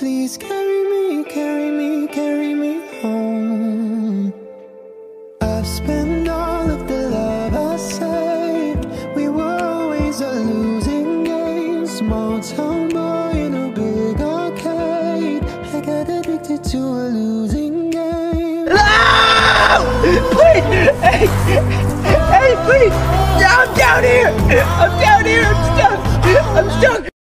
Please carry me, carry me, carry me home. I've spent all of the love I saved. We were always a losing game. Small town boy in a big arcade. I got addicted to a losing game. Ah! Please! Hey! Hey, please! I'm down here! I'm down here!